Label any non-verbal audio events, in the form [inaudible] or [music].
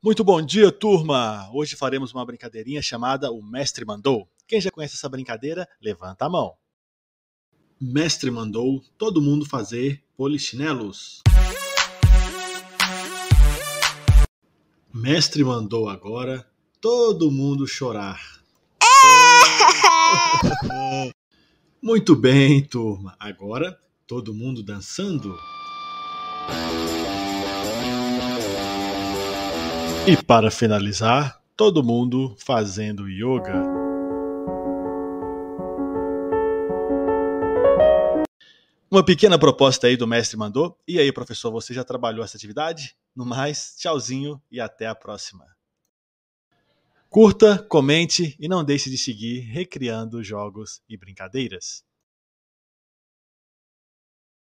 Muito bom dia, turma! Hoje faremos uma brincadeirinha chamada O Mestre Mandou. Quem já conhece essa brincadeira, levanta a mão. Mestre mandou todo mundo fazer polichinelos. Mestre mandou agora todo mundo chorar. [laughs] Muito bem, turma. Agora todo mundo dançando. E para finalizar, todo mundo fazendo yoga. Uma pequena proposta aí do mestre mandou. E aí, professor, você já trabalhou essa atividade? No mais, tchauzinho e até a próxima. Curta, comente e não deixe de seguir Recriando Jogos e Brincadeiras.